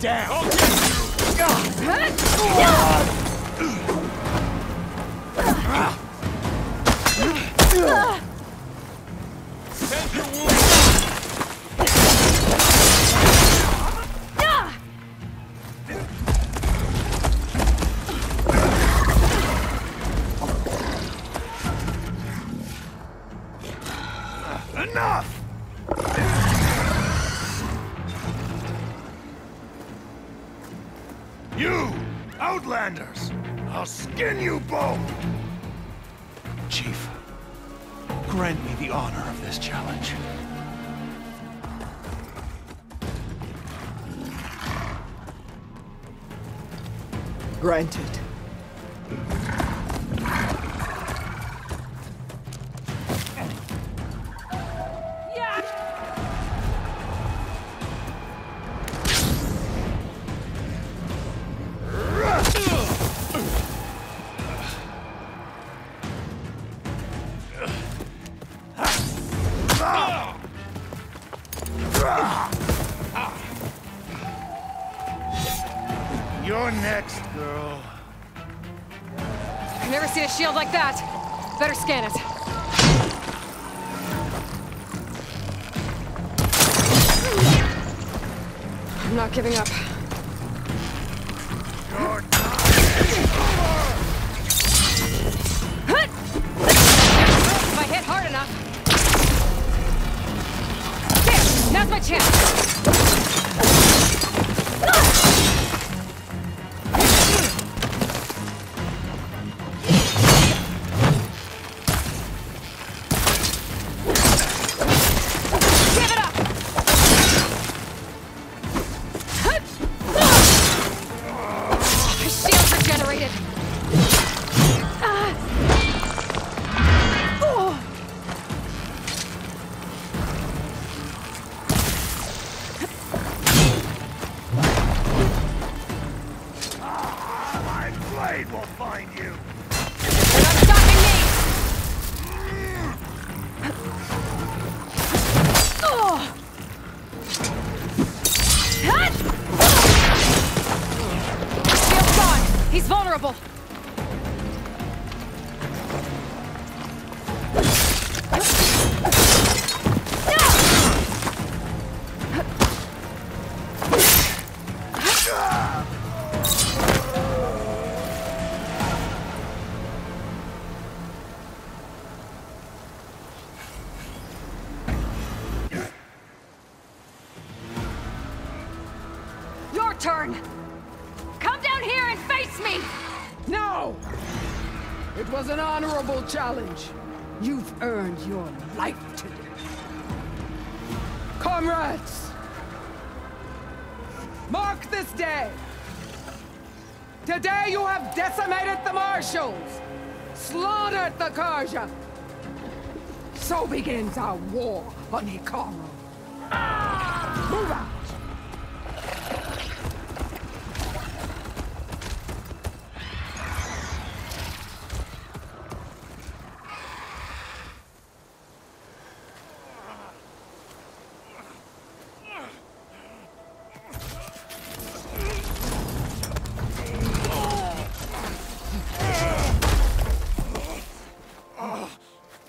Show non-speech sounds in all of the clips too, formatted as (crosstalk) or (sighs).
down. Okay. You! Outlanders! I'll skin you both! Chief, grant me the honor of this challenge. Granted. Next, girl. I've never seen a shield like that. Better scan it. I'm not giving up. Your If I hit hard enough. There! Now's my chance! Challenge. You've earned your life today. Comrades! Mark this day! Today you have decimated the Marshals! Slaughtered the Carja! So begins our war on Hekarro. Move out!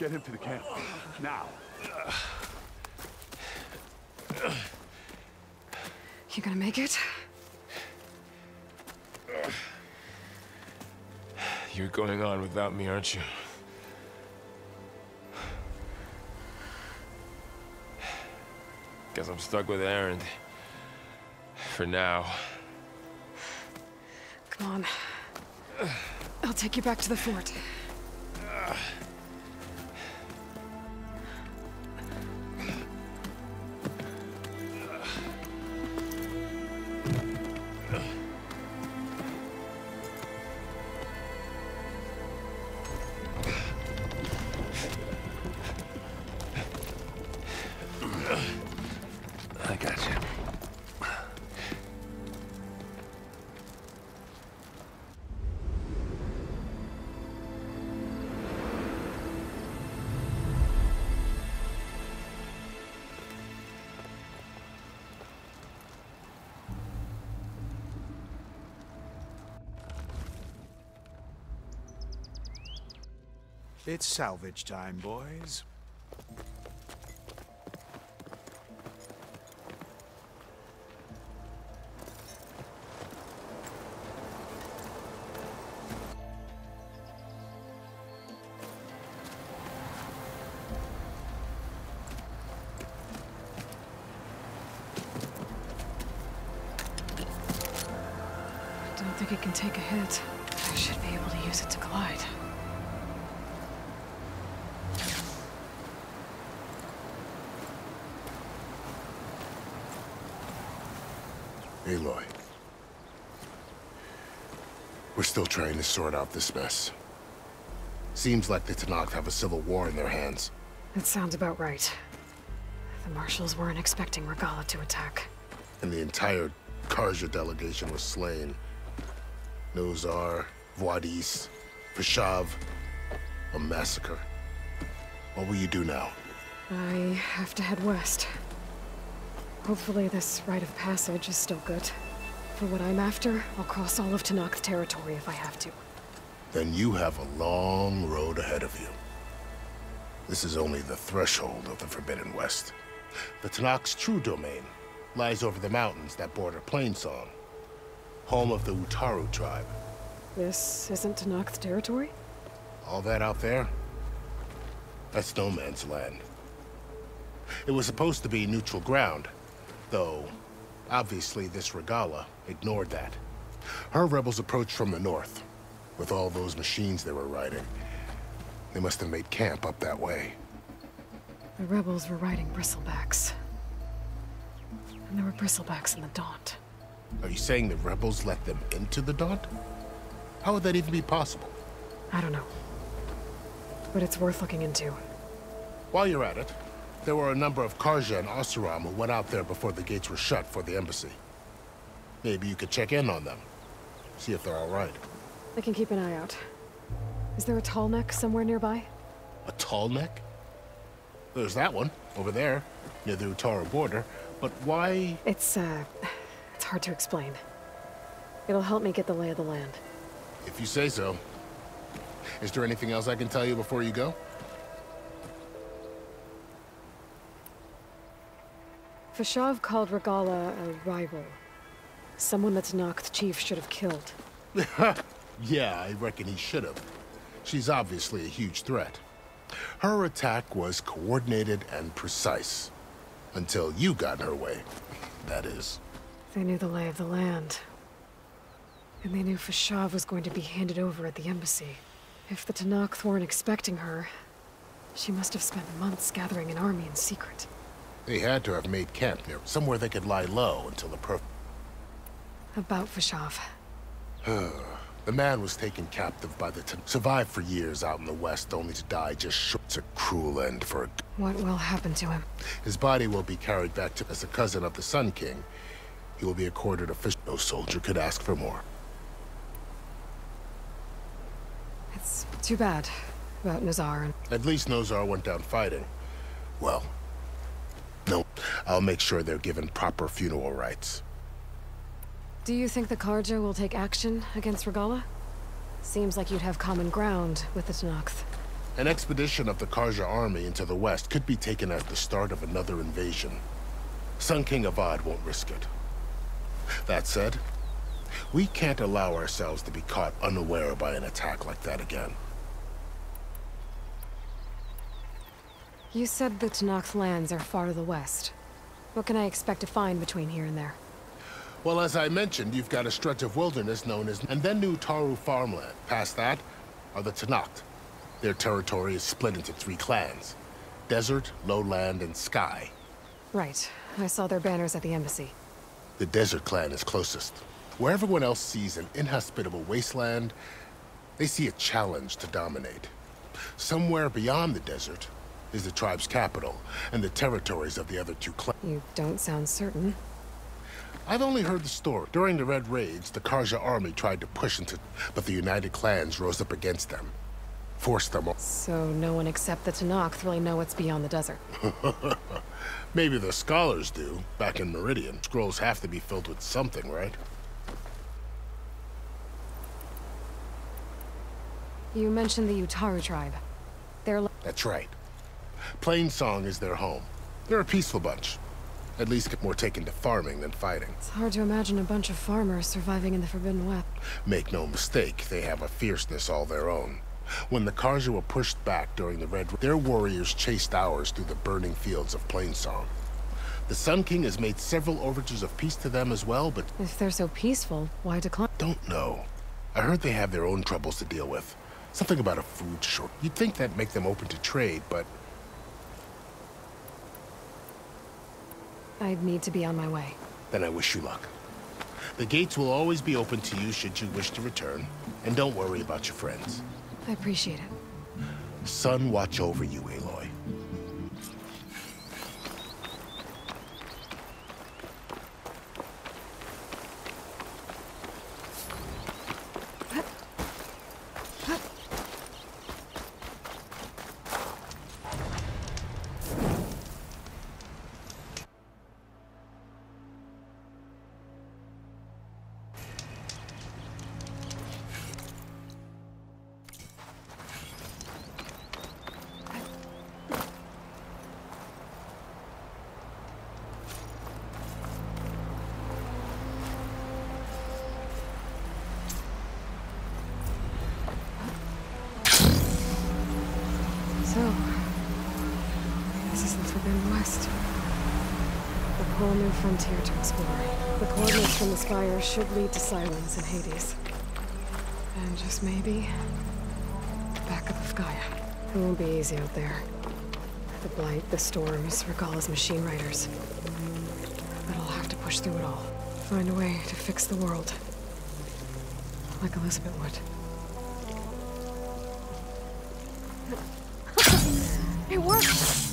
Get him to the camp. Now. You gonna make it? You're going on without me, aren't you? Guess I'm stuck with Erend. For now. Come on. I'll take you back to the fort. It's salvage time, boys. I don't think it can take a hit. I should be able to use it to glide. Still trying to sort out this mess. Seems like the Tenakth have a civil war in their hands. That sounds about right. The Marshals weren't expecting Regalla to attack. And the entire Carja delegation was slain. Nozar, Vuadis, Vashav. A massacre. What will you do now? I have to head west. Hopefully this rite of passage is still good. For what I'm after, I'll cross all of Tenakth territory if I have to. Then you have a long road ahead of you. This is only the threshold of the Forbidden West. The Tenakth's true domain lies over the mountains that border Plainsong, home of the Utaru tribe. This isn't Tenakth territory? All that out there? That's no man's land. It was supposed to be neutral ground, though obviously this Regalla ignored that. Her rebels approached from the north, with all those machines they were riding. They must have made camp up that way. The rebels were riding bristlebacks. And there were bristlebacks in the Daunt. Are you saying the rebels let them into the Daunt? How would that even be possible? I don't know. But it's worth looking into. While you're at it, there were a number of Carja and Oseram who went out there before the gates were shut for the embassy. Maybe you could check in on them. See if they're all right. I can keep an eye out. Is there a tall neck somewhere nearby? A tall neck? There's that one, over there, near the Utaru border. But why... It's, uh... It's hard to explain. It'll help me get the lay of the land. If you say so. Is there anything else I can tell you before you go? Vashav called Regalla a rival. Someone that Tenakth chief should have killed. (laughs) yeah, I reckon he should have. She's obviously a huge threat. Her attack was coordinated and precise. Until you got in her way, that is. They knew the lay of the land. And they knew Vashav was going to be handed over at the embassy. If the Tenakth weren't expecting her, she must have spent months gathering an army in secret. They had to have made camp near somewhere they could lie low until the per- About Vashav. (sighs) the man was taken captive by the survived for years out in the west, only to die just short. It's a cruel end for a... What will happen to him? His body will be carried back to as a cousin of the Sun King. He will be accorded a fish. No soldier could ask for more. It's too bad about Nazar and... At least Nazar went down fighting. Well, no, I'll make sure they're given proper funeral rites. Do you think the Carja will take action against Regalla? Seems like you'd have common ground with the Tenakth. An expedition of the Carja army into the west could be taken as the start of another invasion. Sun King Avad won't risk it. That said, we can't allow ourselves to be caught unaware by an attack like that again. You said the Tenakth lands are far to the west. What can I expect to find between here and there? Well, as I mentioned, you've got a stretch of wilderness known as... And then Utaru farmland. Past that are the Tenakth. Their territory is split into three clans. Desert, Lowland, and Sky. Right. I saw their banners at the embassy. The Desert Clan is closest. Where everyone else sees an inhospitable wasteland, they see a challenge to dominate. Somewhere beyond the desert is the tribe's capital, and the territories of the other two clans. You don't sound certain. I've only heard the story. During the Red Raids, the Carja army tried to push into... But the United Clans rose up against them. Forced them... (laughs) So no one except the Tenakth really know what's beyond the desert? Maybe the scholars do, back in Meridian. Scrolls have to be filled with something, right? You mentioned the Utaru tribe. They're... That's right. Plainsong is their home. They're a peaceful bunch. At least get more taken to farming than fighting. It's hard to imagine a bunch of farmers surviving in the Forbidden West. Make no mistake, they have a fierceness all their own. When the Carja were pushed back during the Red... Their warriors chased ours through the burning fields of Plainsong. The Sun King has made several overtures of peace to them as well, but If they're so peaceful, why decline? don't know. I heard they have their own troubles to deal with. Something about a food short. You'd think that'd make them open to trade, but I'd need to be on my way. then I wish you luck. The gates will always be open to you should you wish to return, and don't worry about your friends. I appreciate it. Sun, watch over you, Aloy. Whole new frontier to explore. The coordinates from the Spire should lead to Sylens and Hades. And just maybe, backup of Gaia. It won't be easy out there. The Blight, the Storms, Regalla's machine riders. But I'll have to push through it all. Find a way to fix the world. Like Elisabet would. It worked!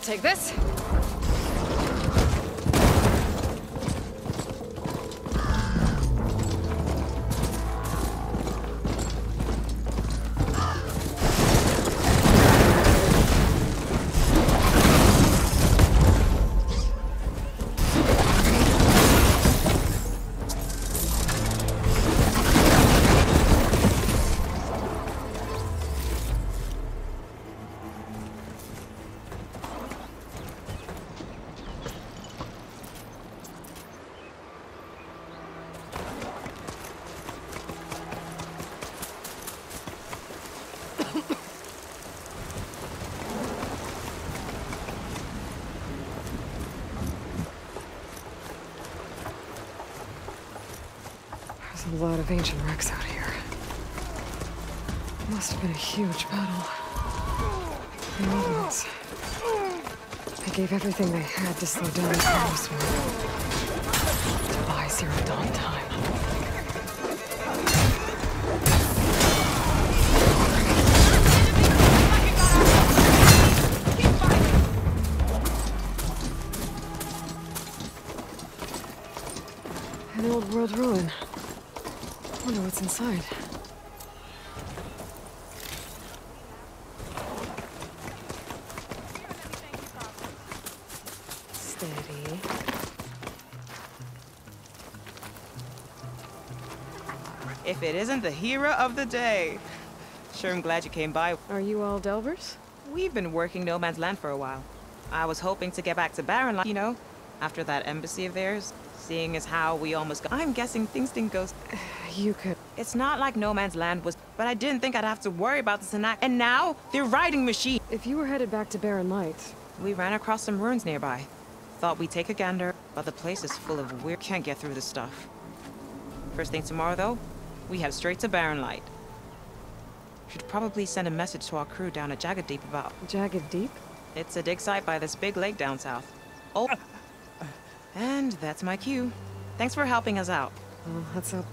I'll take this. Lot of ancient wrecks out here. Must have been a huge battle. The ones. They gave everything they had to slow down the Chaos War. To buy Zero Dawn time. An old world ruin. Wonder what's inside. Steady. If it isn't the hero of the day. Sure, I'm glad you came by. Are you all Delvers? We've been working No Man's Land for a while. I was hoping to get back to Baron, you know, after that embassy of theirs. Seeing as how we almost got. I'm guessing things didn't go. You could. It's not like No Man's Land was, but I didn't think I'd have to worry about the Sanak. And now, they're riding machine. If you were headed back to Barren Light, We ran across some ruins nearby. Thought we'd take a gander, but the place is full of weird. Can't get through this stuff. First thing tomorrow, though, we head straight to Barren Light. Should probably send a message to our crew down at Jagged Deep about. Jagged Deep? It's a dig site by this big lake down south. Oh, ah. and that's my cue. Thanks for helping us out. Well, that's up